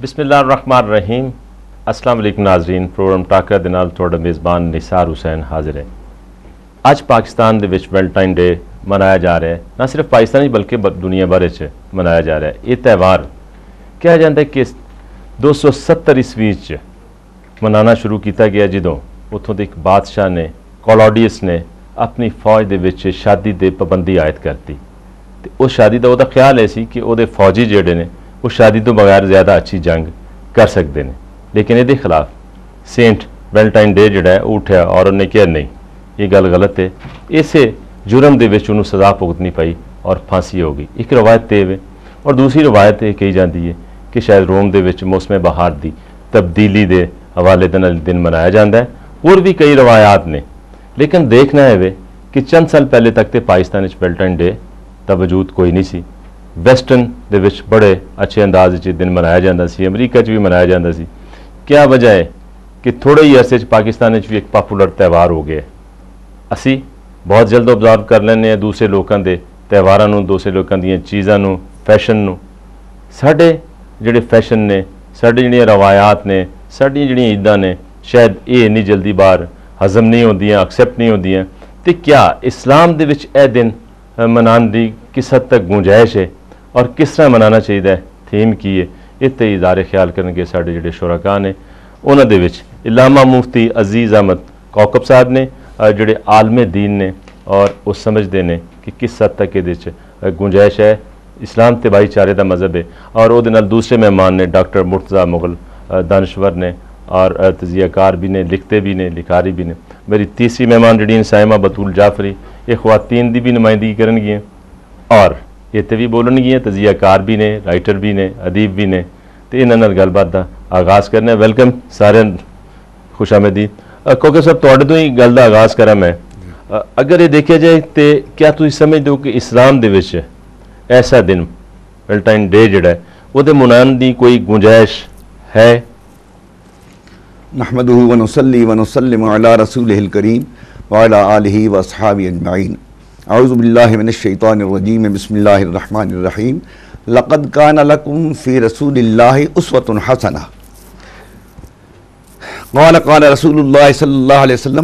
ਬਿਸਮਿਲ੍ਲਾਹਿਰਰਹਿਮਾਨਿਰਰਹੀਮ ਅਸਲਾਮ ਅਲੈਕੁਮ Nazreen programme ਟਾਕਰਾ ਦੇ ਨਾਲ ਤੁਹਾਡਾ ਮੇਜ਼ਬਾਨ ਨਿਸਾਰ ਹੁਸੈਨ ਹਾਜ਼ਰ ਹੈ ਅੱਜ ਪਾਕਿਸਤਾਨ ਦੇ ਵਿੱਚ ਵੈਲਟਾਈਨ ਡੇ ਮਨਾਇਆ ਜਾ ਰਿਹਾ ਹੈ ਨਾ ਸਿਰਫ ਪਾਕਿਸਤਾਨ ਵਿੱਚ ਬਲਕਿ ਬ- ਦੁਨੀਆ ਭਰ ਵਿੱਚ ਮਨਾਇਆ ਜਾ ਰਿਹਾ ਹੈ ਇਹ ਤਿਉਹਾਰ ਕਿਹਾ ਜਾਂਦਾ ਹੈ ਕਿ 270 ਈਸਵੀ 'ਚ ਮਨਾਉਣਾ ਸ਼ੁਰੂ ਕੀਤਾ ਗਿਆ ਜਦੋਂ ਉੱਥੋਂ ਦੇ ਇੱਕ ਬਾਦਸ਼ਾਹ ਨੇ ਕੋਲੋਡੀਅਸ ਨੇ ਆਪਣੀ ਫੌਜ ਦੇ ਵਿੱਚ ਸ਼ਾਦੀ ਦੇ ਪਾਬੰਦੀ ਆਇਦ ਕਰਤੀ ਤੇ ਉਸ ਸ਼ਾਦੀ ਦਾ ਉਹਦਾ ਖਿਆਲ ਇਹ ਸੀ ਕਿ ਉਹਦੇ ਫੌਜੀ ਜਿਹੜੇ ਨੇ ਉਹ ਸ਼ਾਦੀ ਤੋਂ ਬਗੈਰ ਜ਼ਿਆਦਾ ਅੱਛੀ ਜੰਗ ਕਰ ਸਕਦੇ ਨੇ। ਲੇਕਿਨ ਇਹਦੇ ਖਿਲਾਫ ਸੇਂਟ ਵੈਲਟਾਈਨ ਡੇ ਜਿਹੜਾ ਹੈ, ਉਹ ਉੱਠਿਆ ਔਰ ਉਹਨੇ ਕਿਹਾ, ਨਹੀਂ, ਇਹ ਗੱਲ ਗਲਤ ਹੈ। ਇਸੇ ਜੁਰਮ ਦੇ ਵਿੱਚ ਉਹਨੂੰ ਸਜ਼ਾ ਭੁਗਤਣੀ ਪਈ ਔਰ ਫਾਂਸੀ ਹੋ ਗਈ। ਇੱਕ ਰਵਾਇਤ ਤੇ ਵੇ। ਔਰ ਦੂਸਰੀ ਰਵਾਇਤ ਇਹ ਕਹੀ ਜਾਂਦੀ ਹੈ ਕਿ ਸ਼ਾਇਦ ਰੋਮ ਦੇ ਵਿੱਚ ਮੌਸਮੇ ਬਹਾਰ ਦੀ ਤਬਦੀਲੀ ਦੇ ਹਵਾਲੇ ਦੇ ਨਾਲ ਦਿਨ ਮਨਾਇਆ ਜਾਂਦਾ ਹੈ। ਹੋਰ ਵੀ ਕਈ ਰਵਾਇਤ ਨੇ। ਲੇਕਿਨ ਦੇਖਣਾ ਹੈ ਵੇ ਕਿ ਚੰਦ ਸਾਲ ਪਹਿਲੇ ਤੱਕ ਤੇ ਪਾਕਿਸਤਾਨ ਵਿੱਚ ਵੈਲਟਾਈਨ ਡੇ ਦਾ ਵਜੂਦ ਕੋਈ ਨਹੀਂ ਸੀ। ਵੈਸਟਰਨ ਦੇ ਵਿੱਚ ਬੜੇ ਅੱਛੇ ਅੰਦਾਜ਼ ਵਿੱਚ ਇਹ ਦਿਨ ਮਨਾਇਆ ਜਾਂਦਾ ਸੀ, ਅਮਰੀਕਾ 'ਚ ਵੀ ਮਨਾਇਆ ਜਾਂਦਾ ਸੀ। ਕਿਆ ਵਜ੍ਹਾ ਹੈ ਕਿ ਥੋੜੇ ਹੀ ਅਰਸੇ 'ਚ ਪਾਕਿਸਤਾਨ ਵਿੱਚ ਵੀ ਇੱਕ ਪਪੂਲਰ ਤਿਉਹਾਰ ਹੋ ਗਿਆ ਅਸੀਂ ਬਹੁਤ ਜਲਦ ਆਬਜ਼ਰਵ ਕਰ ਲੈਂਦੇ ਹਾਂ ਦੂਸਰੇ ਲੋਕਾਂ ਦੇ ਤਿਉਹਾਰਾਂ ਨੂੰ, ਦੂਸਰੇ ਲੋਕਾਂ ਦੀਆਂ ਚੀਜ਼ਾਂ ਨੂੰ ਫੈਸ਼ਨ ਨੂੰ। ਸਾਡੇ ਜਿਹੜੇ ਫੈਸ਼ਨ ਨੇ, ਸਾਡੇ ਜਿਹੜੀਆਂ ਰਵਾਇਤ ਨੇ, ਸਾਡੀਆਂ ਜਿਹੜੀਆਂ ਇੱਦਾਂ ਨੇ, ਸ਼ਾਇਦ ਇਹ ਇੰਨੀ ਜਲਦੀ ਬਾਹਰ ਹਜ਼ਮ ਨਹੀਂ ਹੁੰਦੀਆਂ ਐਕਸੈਪਟ ਨਹੀਂ ਹੁੰਦੀਆਂ। ਤੇ ਕਿਆ ਇਸਲਾਮ ਦੇ ਵਿੱਚ ਇਹ ਦਿਨ ਮਨਾਉਣ ਦੀ ਕਿਸ ਹੱਦ ਤੱਕ ਗੁੰਜਾਇਸ਼ ਹੈ? ਔਰ ਕਿਸ ਤਰ੍ਹਾਂ ਮਨਾਉਣਾ ਚਾਹੀਦਾ ਹੈ ਥੀਮ ਕੀ ਹੈ ਇਹ ਤੇ ਇਦਾਰੇ ਖਿਆਲ ਕਰਨਗੇ ਸਾਡੇ ਜਿਹੜੇ ਸ਼ੁਰਕਾ ਨੇ ਉਹਨਾਂ ਦੇ ਵਿੱਚ ਇਲਾਮਾ ਮੁਫਤੀ ਅਜ਼ੀਜ਼ ਅਹਿਮਦ ਕੌਕਬ ਸਾਹਿਬ ਨੇ ਅ, ਜਿਹੜੇ ਆਲਮੇ ਦੀਨ ਨੇ ਔਰ ਉਹ ਸਮਝਦੇ ਨੇ ਕਿ ਕਿਸ ਹੱਦ ਤੱਕ ਇਹਦੇ ਵਿੱਚ ਅ, ਗੁੰਜਾਇਸ਼ ਹੈ ਇਸਲਾਮ ਤੇ ਭਾਈਚਾਰੇ ਦਾ ਮਜ਼ਹਬ ਹੈ ਔਰ ਉਹਦੇ ਨਾਲ ਦੂਸਰੇ ਮਹਿਮਾਨ ਨੇ ਡਾਕਟਰ ਮੁਰਤਜ਼ਾ ਮੁਗਲ ਅ, ਦਾਨਸ਼ਵਰ ਨੇ ਔਰ ਅ, ਤਜ਼ੀਆਕਾਰ ਵੀ ਨੇ ਲਿਖਤੇ ਵੀ ਨੇ ਲਿਖਾਰੀ ਵੀ ਨੇ ਮੇਰੀ ਤੀਸਰੀ ਮਹਿਮਾਨ ਜਿਹੜੀ ਨੇ ਸਾਇਮਾ ਬਤੂਲ ਜਾਫਰੀ ਇਹ ਖਵਾਤੀਨ ਦੀ ਵੀ ਨੁਮਾਇੰਦਗੀ ਇਹ ਤੇ ਵੀ ਬੋਲਣਗੀਆਂ ਤਜ਼ੀਆਕਾਰ ਵੀ ਨੇ ਰਾਈਟਰ ਵੀ ਨੇ ਅਦੀਬ ਵੀ ਨੇ ਤੇ ਇਹਨਾਂ ਨਾਲ ਗੱਲਬਾਤ ਦਾ ਆਗਾਜ਼ ਕਰਨਾ ਵੈਲਕਮ ਸਾਰਿਆਂ ਖੁਸ਼ਾਮਦੀਦ ਕਿਉਂਕਿ ਸਭ ਤੁਹਾਡੇ ਤੋਂ ਹੀ ਗੱਲ ਦਾ ਆਗਾਜ਼ ਕਰਾਂ ਮੈਂ ਅਗਰ ਇਹ ਦੇਖਿਆ ਜਾਏ ਤੇ ਕਿਆ ਤੁਸੀਂ ਸਮਝਦੇ ਹੋ ਕਿ ਇਸਲਾਮ ਦੇ ਵਿੱਚ ਐਸਾ ਦਿਨ ਵੈਲਟਾਈਨ ਡੇ ਜਿਹੜਾ ਉਹਦੇ ਮਨਾਉਣ ਦੀ ਕੋਈ ਗੁੰਜਾਇਸ਼ ਹੈ ਨਹਮਦੁਹੁ ਵਨਸੱਲੀ ਵਨਸੱਲਿਮ ਅਲਾ ਰਸੂਲਿਲ ਕਰੀਮ ਵਅਲਾ ਆਲਿহি ਵਸਹਾਬੀ ਅਜਮਾਈਨ आउज़बिल्लिमिनशैतरजीम बसमीम लक़द का नकुम फ़ी रसूल उसवत हसना रसूल सल्ला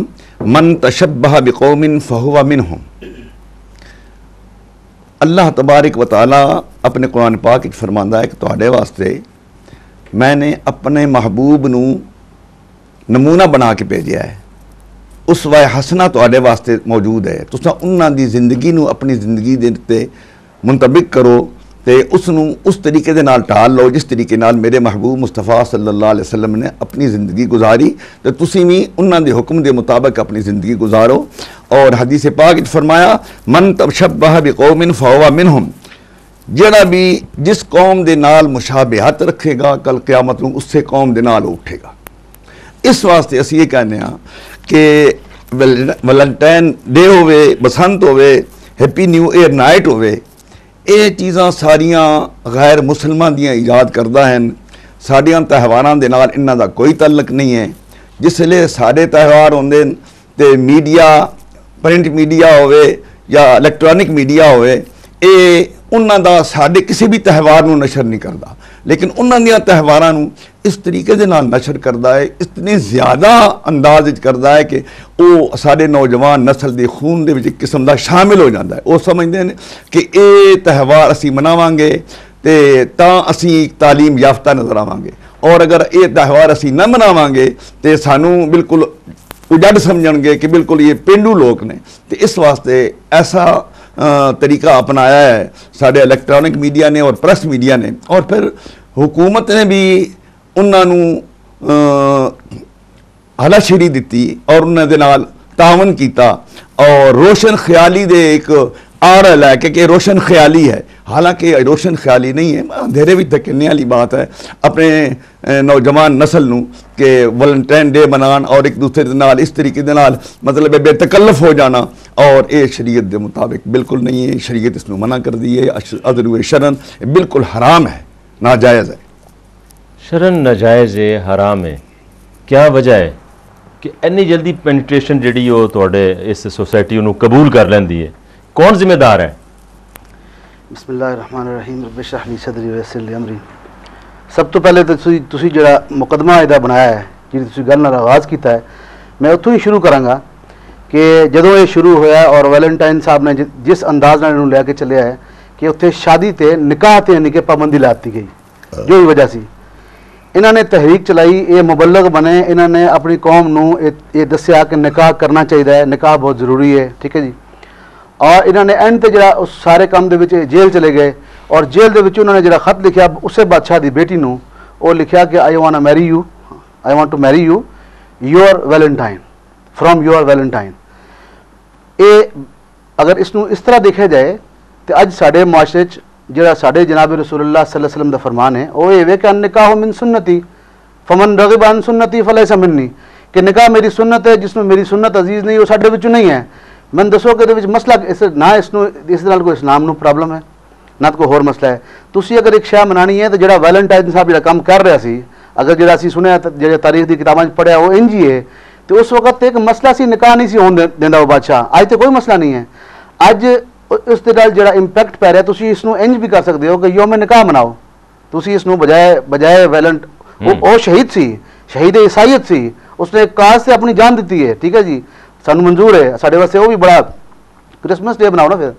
मन तशबह बिकोमिन फ़हुआ मिन हम अल्लाह तबारक व ताली अपने कुरान पाक फरमाता है कि थोड़े वास्ते मैंने अपने महबूब नमूना बना के भेजा है उस वाय हसना थोड़े तो वास्ते मौजूद है। तो उन्होंने ज़िंदगी अपनी ज़िंदगी मुंतबिक करो तो उसू उस तरीके टाल लो जिस तरीके नाल मेरे महबूब मुस्तफ़ा सल्ला वसलम ने अपनी ज़िंदगी गुजारी। तो तुम भी उन्होंने हुक्म के मुताबिक अपनी ज़िंदगी गुजारो। और हदी से पाग फरमाया, मन तब शब बिकोमिन फोवा मिन हम जड़ा भी जिस कौम के नाल मुशाबेहत रखेगा, कल क्या मतलब उस कौम के नाल उठेगा। इस वास्ते असं ये कहने ਕਿ ਵੈਲੈਂਟਾਈਨ ਡੇ ਹੋਵੇ ਬਸੰਤ ਹੋਵੇ ਹੈਪੀ ਨਿਊ ਈਅਰ ਨਾਈਟ ਹੋਵੇ ਇਹ ਚੀਜ਼ਾਂ ਸਾਰੀਆਂ ਗੈਰ ਮੁਸਲਮਾਨ ਦੀਆਂ ਇਜਾਦ ਕਰਦਾ ਹਨ ਸਾਡੀਆਂ ਤਿਉਹਾਰਾਂ ਦੇ ਨਾਲ ਇਹਨਾਂ ਦਾ ਕੋਈ ਤਾਲੁਕ ਨਹੀਂ ਹੈ ਜਿਸ ਵੇਲੇ ਸਾਡੇ ਤਿਉਹਾਰ ਹੁੰਦੇ ਨੇ ਤੇ ਮੀਡੀਆ ਪ੍ਰਿੰਟ ਮੀਡੀਆ ਹੋਵੇ ਜਾਂ ਇਲੈਕਟ੍ਰੋਨਿਕ ਮੀਡੀਆ ਹੋਵੇ ਇਹ ਉਹਨਾਂ ਦਾ ਸਾਡੇ ਕਿਸੇ ਵੀ ਤਿਉਹਾਰ ਨੂੰ ਨਸ਼ਰ ਨਹੀਂ ਕਰਦਾ ਲੇਕਿਨ ਉਹਨਾਂ ਦੀਆਂ ਤਿਉਹਾਰਾਂ ਨੂੰ ਇਸ ਤਰੀਕੇ ਦੇ ਨਾਲ ਨਸ਼ਰ ਕਰਦਾ ਹੈ, ਇਤਨੇ ਜ਼ਿਆਦਾ ਅੰਦਾਜ਼ ਵਿੱਚ ਕਰਦਾ ਹੈ ਕਿ ਉਹ ਸਾਡੇ ਨੌਜਵਾਨ ਨਸਲ ਦੇ ਖੂਨ ਦੇ ਵਿੱਚ ਇੱਕ ਕਿਸਮ ਦਾ ਸ਼ਾਮਿਲ ਹੋ ਜਾਂਦਾ ਹੈ। ਉਹ ਸਮਝਦੇ ਨੇ ਕਿ ਇਹ ਤਿਉਹਾਰ ਅਸੀਂ ਮਨਾਵਾਂਗੇ ਤੇ ਤਾਂ ਅਸੀਂ ਇੱਕ ਤਾਲੀਮ ਯਾਫਤਾ ਨਜ਼ਰ ਆਵਾਂਗੇ। ਔਰ ਅਗਰ ਇਹ ਤਿਉਹਾਰ ਅਸੀਂ ਨਾ ਮਨਾਵਾਂਗੇ ਤੇ ਸਾਨੂੰ ਬਿਲਕੁਲ ਉਜੜ ਸਮਝਣਗੇ ਕਿ ਬਿਲਕੁਲ ਇਹ ਪਿੰਡੂ ਲੋਕ ਨੇ। ਤੇ ਇਸ ਵਾਸਤੇ ਐਸਾ ਅ, ਤਰੀਕਾ ਅਪਣਾਇਆ ਹੈ। ਸਾਡੇ ਇਲੈਕਟ੍ਰੋਨਿਕ ਮੀਡੀਆ ਨੇ ਔਰ ਪ੍ਰੈਸ ਮੀਡੀਆ ਨੇ। ਔਰ ਫਿਰ ਹਕੂਮਤ ਨੇ ਵੀ ਉਹਨਾਂ ਨੂੰ ਅ, ਦਿੱਤੀ ਔਰ ਉਹਨਾਂ ਦੇ ਨਾਲ ਤਾਵਨ ਕੀਤਾ। ਔਰ ਰੋਸ਼ਨ ਖਿਆਲੀ ਦੇ ਇੱਕ ਆੜ ਲੈ ਕੇ ਕਿ ਰੋਸ਼ਨ ਖਿਆਲੀ ਹੈ। ਹਾਲਾਂਕਿ ਰੋਸ਼ਨ ਖਿਆਲੀ ਨਹੀਂ ਹੈ ਅੰਧੇਰੇ ਵਿੱਚ ਧੱਕਣੇ ਵਾਲੀ ਬਾਤ ਹੈ। ਆਪਣੇ ਨੌਜਵਾਨ ਨਸਲ ਨੂੰ ਕਿ ਵਲੰਟਾਈਨ ਡੇ ਮਨਾਉਣ ਔਰ ਇੱਕ ਦੂਸਰੇ ਦੇ ਨਾਲ ਇਸ ਤਰੀਕੇ ਦੇ ਨਾਲ ਮਤਲਬ ਹੈ ਬੇਤਕਲਫ ਹੋ ਜਾਣਾ। ਔਰ ਇਹ ਸ਼ਰੀਅਤ ਦੇ ਮੁਤਾਬਿਕ ਬਿਲਕੁਲ ਨਹੀਂ ਹੈ ਸ਼ਰੀਅਤ ਇਸ ਨੂੰ ਮਨਾ ਕਰਦੀ ਹੈ ਅਦਰੂ ਸ਼ਰਨ ਇਹ ਬਿਲਕੁਲ ਹਰਾਮ ਹੈ ਨਾਜਾਇਜ਼ ਹੈ ਸ਼ਰਨ ਨਜਾਇਜ਼ ਹੈ ਹਰਾਮ ਹੈ ਕਿਆ ਵਜ੍ਹਾ ਹੈ ਕਿ ਇੰਨੀ ਜਲਦੀ ਪੈਨੀਟ੍ਰੇਸ਼ਨ ਜਿਹੜੀ ਉਹ ਤੁਹਾਡੇ ਇਸ ਸੋਸਾਇਟੀ ਨੂੰ ਕਬੂਲ ਕਰ ਲੈਂਦੀ ਹੈ ਕੌਣ ਜ਼ਿੰਮੇਦਾਰ ਹੈ बसमीम रबिशली सदरी वसली अमरी ਸਭ ਤੋਂ ਪਹਿਲੇ ਤਾਂ ਤੁਸੀਂ ਤੁਸੀਂ ਜਿਹੜਾ ਮੁਕਦਮਾ ਇਹਦਾ ਬਣਾਇਆ ਹੈ ਜਿਹੜੀ ਤੁਸੀਂ ਗੱਲ ਨਾਲ ਆਗਾਜ਼ ਕੀਤਾ ਹੈ ਮੈਂ ਉੱਥੋਂ ਹੀ ਸ਼ੁਰੂ ਕਰਾਂਗਾ ਕਿ ਜਦੋਂ ਇਹ ਸ਼ੁਰੂ ਹੋਇਆ ਔਰ ਵੈਲੈਂਟਾਈਨ ਸਾਹਿਬ ਨੇ ਜਿਸ ਅੰਦਾਜ਼ ਨਾਲ ਇਹਨੂੰ ਲੈ ਕੇ ਚੱਲਿਆ ਹੈ ਕਿ ਉੱਥੇ ਸ਼ਾਦੀ ਤੇ ਨਿਕਾਹ ਤੇ ਯਾਨੀ ਕਿ ਪਾਬੰਦੀ ਲਾਤੀ ਗਈ ਜੋ ਵੀ ਵਜ੍ਹਾ ਸੀ। ਇਹਨਾਂ ਨੇ ਤਹਿਰੀਕ ਚਲਾਈ ਇਹ ਮੁਬਲਗ ਬਣੇ ਇਹਨਾਂ ਨੇ ਆਪਣੀ ਕੌਮ ਨੂੰ ਇਹ ਇਹ ਦੱਸਿਆ ਕਿ ਨਿਕਾਹ ਕਰਨਾ ਚਾਹੀਦਾ ਹੈ ਨਿਕਾਹ ਬਹੁਤ ਜ਼ਰੂਰੀ ਹੈ ਠੀਕ ਹੈ ਜੀ। ਔਰ ਇਹਨਾਂ ਨੇ ਐਂਡ ਤੇ ਜਿਹੜਾ ਉਸ ਸਾਰੇ ਕੰਮ ਦੇ ਵਿੱਚ ਜੇਲ੍ਹ ਚਲੇ ਗਏ ਔਰ ਜੇਲ੍ਹ ਦੇ ਵਿੱਚ ਉਹਨਾਂ ਨੇ ਜਿਹੜਾ ਖਤ ਲਿਖਿਆ ਉਸੇ ਬਾਦਸ਼ਾਹ ਦੀ ਬੇਟੀ ਨੂੰ ਉਹ ਲਿਖਿਆ ਕਿ I want to marry you I want to marry you your valentine from your valentine ਇਹ ਅਗਰ ਇਸ ਨੂੰ ਇਸ ਤਰ੍ਹਾਂ ਦੇਖਿਆ ਜਾਏ ਤੇ ਅੱਜ ਸਾਡੇ ਮੁਆਸ਼ਰੇ 'ਚ ਜਿਹੜਾ ਸਾਡੇ ਜਨਾਬ ਰਸੂਲullah ਸੱਲੱਲਾਹੁ ਅਲੈहि ਵਸੱਲਮ ਦਾ ਫਰਮਾਨ ਹੈ, ਉਹ ਇਹ ਵੇ ਕਿ ਨਿਕਾਹ ਮਿਨ ਸੁਨਨਤੀ ਫਮਨ ਰਗਿਬ ਅਨ ਸੁਨਨਤੀ ਫਲੈਸਾ ਮਿੰਨੀ। ਕਿ ਨਿਕਾਹ ਮੇਰੀ ਸੁਨਨਤ ਹੈ, ਜਿਸ ਨੂੰ ਮੇਰੀ ਸੁਨਨਤ ਅਜ਼ੀਜ਼ ਨਹੀਂ, ਉਹ ਸਾਡੇ ਵਿੱਚੋਂ ਨਹੀਂ ਹੈ। ਮੈਨੂੰ ਦੱਸੋ ਕਿ ਇਹਦੇ ਵਿੱਚ ਮਸਲਾ ਇਸ, ਨਾ ਇਸ ਨੂੰ, ਇਸ ਨਾਲ ਕੋਈ ਇਸਲਾਮ ਨੂੰ ਪ੍ਰੋਬਲਮ ਹੈ, ਨਾ ਤਾਂ ਕੋਈ ਹੋਰ ਮਸਲਾ ਹੈ। ਤੁਸੀਂ ਅਗਰ ਇੱਕ ਸ਼ਾਹ ਮਨਾਣੀ ਹੈ ਤਾਂ ਜਿਹੜਾ ਵੈਲੈਂਟਾਈਨ ਸਾਹਿਬ ਜਿਹੜਾ ਕੰਮ ਕਰ ਰਿਹਾ ਸੀ, ਅਗਰ ਜਿਹੜਾ ਅਸੀਂ ਸੁਣਿਆ ਤਾਂ, ਜਿਹੜੇ ਤਾਰੀਖ ਦੀ ਕਿਤਾਬਾਂ 'ਚ ਪੜਿਆ ਉਹ ਇੰਜ ਹੀ ਹੈ ਤੇ ਉਸ ਵਕਤ ਇੱਕ ਮਸਲਾ ਸੀ ਨਿਕਾਹ ਨਹੀਂ ਸੀ ਹੋਣ ਦਿੰਦਾ ਉਹ ਬਾਦਸ਼ਾਹ। ਅੱਜ ਤੇ ਕੋਈ ਮਸਲਾ ਨਹੀਂ ਹੈ। ਅੱਜ ਉਸ ਦੇ ਨਾਲ ਜਿਹੜਾ ਇੰਪੈਕਟ ਪੈ ਰਿਹਾ ਤੁਸੀਂ ਇਸ ਨੂੰ ਇੰਜ ਵੀ ਕਰ ਸਕਦੇ ਹੋ ਕਿ ਯੋਮ ਨਿਕਾਹ ਮਨਾਓ। ਤੁਸੀਂ ਇਸ ਨੂੰ ਬਜਾਏ ਬਜਾਏ ਵੈਲੈਂਟ ਉਹ ਉਹ ਸ਼ਹੀਦ ਸੀ। ਸ਼ਹੀਦ ਈਸਾਈਅਤ ਸੀ। ਉਸਨੇ ਕਾਜ਼ ਤੇ ਆਪਣੀ ਜਾਨ ਦਿੱਤੀ ਹੈ। ਠੀਕ ਹੈ ਜੀ? ਸਾਨੂੰ ਮਨਜ਼ੂਰ ਹੈ। ਸਾਡੇ ਵਾਸਤੇ ਉਹ ਵੀ ਬੜਾ ਕ੍ਰਿਸਮਸ ਡੇ ਬਣਾਓ ਨਾ ਫਿਰ।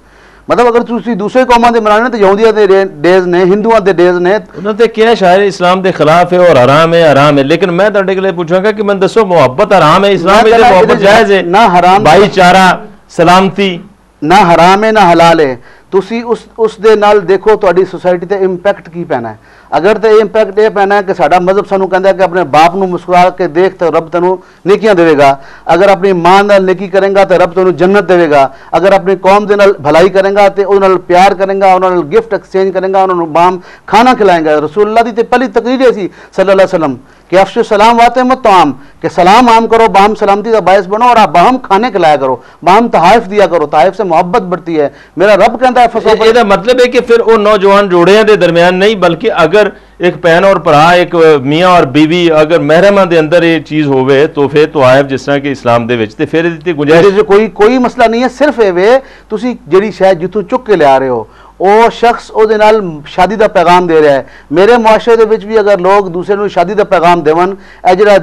ਮਤਲਬ ਅਗਰ ਤੁਸੀਂ ਦੂਸਰੇ ਕੌਮਾਂ ਦੇ ਮਨਾਉਣੇ ਤਾਂ ਯਹੂਦੀਆਂ ਦੇ ਡੇਜ਼ ਨੇ ਹਿੰਦੂਆਂ ਦੇ ਡੇਜ਼ ਨੇ ਉਹਨਾਂ ਤੇ ਕਿਹਾ ਸ਼ਾਇਰ ਇਸਲਾਮ ਦੇ ਖਿਲਾਫ ਹੈ ਔਰ ਹਰਾਮ ਹੈ ਹਰਾਮ ਹੈ ਲੇਕਿਨ ਮੈਂ ਤੁਹਾਡੇ ਕੋਲ ਇਹ ਪੁੱਛਾਂਗਾ ਕਿ ਮੈਨੂੰ ਦੱਸੋ ਮੁਹੱਬਤ ਹਰਾਮ ਹੈ ਇਸਲਾਮ ਮੈਂ ਵਿੱਚ ਕਹਿੰਦਾ ਮੁਹੱਬਤ ਇਹਦੇ 'ਚ ਜਾਇਜ਼ ਹੈ ਨਾ ਹਰਾਮ- ਭਾਈਚਾਰਾ ਸਲਾਮਤੀ ਨਾ ਹਰਾਮ ਹੈ ਨਾ ਹਲਾਲ ਹੈ ਤੁਸੀਂ ਉਸ ਉਸ ਦੇ ਨਾਲ ਦੇਖੋ ਤੁਹਾਡੀ ਸੁਸਾਇਟੀ ਤੇ ਇੰਪੈਕਟ ਕੀ ਪੈਣਾ ਹੈ ਅਗਰ ਤੇ ਇੰਪੈਕਟ ਇਹ ਪੈਣਾ ਕਿ ਸਾਡਾ ਮਜ਼ਹਬ ਸਾਨੂੰ ਕਹਿੰਦਾ ਕਿ ਆਪਣੇ ਬਾਪ ਨੂੰ ਮੁਸਕਰਾ ਕੇ ਦੇਖ ਤਾਂ ਰੱਬ ਤੈਨੂੰ ਨੇਕੀਆਂ ਦੇਵੇਗਾ। ਅਗਰ ਆਪਣੀ ਮਾਂ ਨਾਲ ਨੇਕੀ ਕਰੇਗਾ ਤਾਂ ਰੱਬ ਤੈਨੂੰ ਜੰਨਤ ਦੇਵੇਗਾ। ਅਗਰ ਆਪਣੀ ਕੌਮ ਦੇ ਨਾਲ ਭਲਾਈ ਕਰੇਗਾ ਤੇ ਉਹਨਾਂ ਨਾਲ ਪਿਆਰ ਕਰੇਗਾ ਉਹਨਾਂ ਨਾਲ ਗਿਫਟ ਐਕਸਚੇਂਜ ਕਰੇਗਾ, ਉਹਨਾਂ ਨੂੰ ਬਾਮ ਖਾਣਾ ਖਿਲਾਏਗਾ। ਰਸੂਲullah ਦੀ ਤੇ ਪਹਿਲੀ ਤਕਰੀਰ ਇਹ ਸੀ, ਸੱਲੱਲਾਹੁ ਅਲੈहि ਵਸੱਲਮ। कि अफसो सलाम वाते मत तो आम कि सलाम आम करो बाम सलामती का बायस बनो और आप बहम खाने के लाया करो बाम तहाइफ दिया करो तहाइफ से मोहब्बत बढ़ती है। मेरा रब कहता है फ़सल ए, मतलब है कि फिर वो नौजवान जोड़िया के दरम्यान नहीं बल्कि अगर एक भैन और भरा एक मियाँ और बीवी अगर महरमा के अंदर ये चीज़ हो तो फिर तो आयब जिस तरह के इस्लाम के फिर गुंजाइश कोई कोई मसला नहीं है सिर्फ़ ये वे तुम जी शायद जितों चुक के लिया रहे हो ਉਹ ਸ਼ਖਸ ਉਹਦੇ ਨਾਲ ਸ਼ਾਦੀ ਦਾ ਪੈਗਾਮ ਦੇ ਰਿਹਾ ਹੈ। ਮੇਰੇ ਮੁਆਸ਼ਰੇ ਦੇ ਵਿੱਚ ਵੀ ਅਗਰ ਲੋਕ ਦੂਸਰੇ ਨੂੰ ਸ਼ਾਦੀ ਦਾ ਪੈਗਾਮ ਦੇਵਨ ਇਹ ਜਿਹੜਾ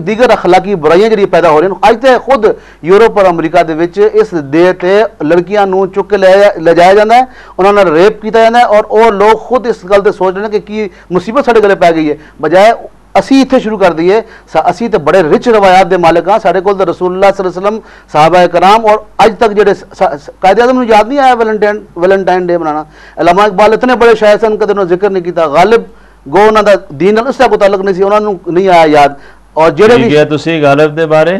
ਦੀਗਰ ਅਖਲਾਕੀ ਬੁਰਾਈਆਂ ਜਿਹੜੀਆਂ ਪੈਦਾ ਹੋ ਰਹੀਆਂ ਨੇ, ਅੱਜ ਤੇ ਖੁਦ ਯੂਰਪ ਔਰ ਅਮਰੀਕਾ ਦੇ ਵਿੱਚ ਇਸ ਦੇ ਤੇ ਲੜਕੀਆਂ ਨੂੰ ਚੁੱਕ ਕੇ ਲੈ ਲਿਜਾਇਆ ਜਾਂਦਾ ਹੈ, ਉਹਨਾਂ ਨਾਲ ਰੇਪ ਕੀਤਾ ਜਾਂਦਾ ਹੈ ਔਰ ਉਹ ਲੋਕ ਖੁਦ ਇਸ ਗੱਲ ਤੇ ਸੋਚ ਰਹੇ ਨੇ ਕਿ ਕੀ ਮੁਸੀਬਤ ਸਾਡੇ ਗਲੇ ਪੈ ਗਈ ਹੈ। ਬਜਾਏ असी इतने शुरू कर दीए। असी तो बड़े रिच रवायात के मालिक हाँ साढ़े को रसूल्ला सलम साहबा कराम और अज तक जेडे कायदे आज़म याद नहीं आया वैलेंटाइन वैलेंटाइन डे मना अलामा इकबाल इतने बड़े शायद सन कद उन्होंने ज़िक्र नहीं किया गालिब गो उन्हों का दीन इस तक मुतालक नहीं उन्होंने नहीं आया याद। और जो गालिब के बारे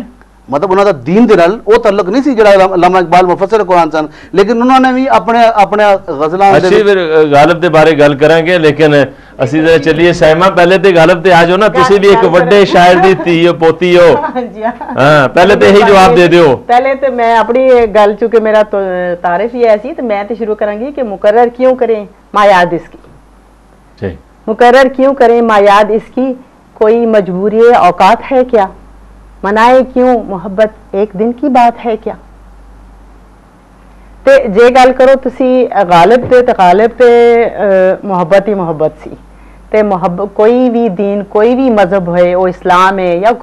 ਮਤਲਬ ਉਹਨਾਂ ਦਾ ਦੀਨ ਦੇ ਨਾਲ ਉਹ ਤਾਲੁਕ ਨਹੀਂ ਸੀ ਜਿਹੜਾ ਅਲਾਮਾ ਇਕਬਾਲ ਮੁਫਸਰ ਕੁਰਾਨ ਸਨ ਲੇਕਿਨ ਉਹਨਾਂ ਨੇ ਵੀ ਆਪਣੇ ਆਪਣੇ ਗਜ਼ਲਾਂ ਦੇ ਅਸੀਂ ਵਿੱਚ- ਫਿਰ ਅ, ਗਾਲਬ ਦੇ ਬਾਰੇ ਗੱਲ ਕਰਾਂਗੇ ਲੇਕਿਨ ਅਸੀਂ ਜਰਾ ਚੱਲੀਏ ਸੈਮਾ ਪਹਿਲੇ ਤੇ ਗਾਲਬ ਤੇ ਆ ਜਾਓ ਨਾ ਤੁਸੀਂ ਵੀ ਇੱਕ ਗੱਲ ਵੱਡੇ ਕਰੋ। ਸ਼ਾਇਰ ਦੀ ਧੀ ਹੋ ਪੋਤੀ ਹੋ ਹਾਂਜੀ ਹਾਂ। ਹਾਂ ਪਹਿਲੇ ਤੇ ਇਹੀ ਜਵਾਬ ਦੇ ਦਿਓ पहले तो मैं अपनी गल चूंकि मेरा तो तारीफ ही ऐसी तो मैं तो शुरू करांगी कि मुकर्रर क्यों करें मायाद इसकी ਜੀ मुकर्रर क्यों करें मायाद इसकी कोई मजबूरी औकात है क्या मनाए क्यों मोहब्बत एक दिन की बात है क्या ਤੇ ਜੇ ਗੱਲ ਕਰੋ ਤੁਸੀਂ ਗਾਲਿਬ ਤੇ ਤੇ ਗਾਲਿਬ ਤੇ ਅਹ, ਮੁਹੱਬਤ ਹੀ ਮੁਹੱਬਤ ਸੀ ਤੇ ਮੁਹੱਬਤ ਕੋਈ ਵੀ ਦੀਨ ਕੋਈ ਵੀ ਮਜ਼ਹਬ ਹੋਏ ਉਹ ਇਸਲਾਮ ਹੈ ਜਾਂ ਕੋਈ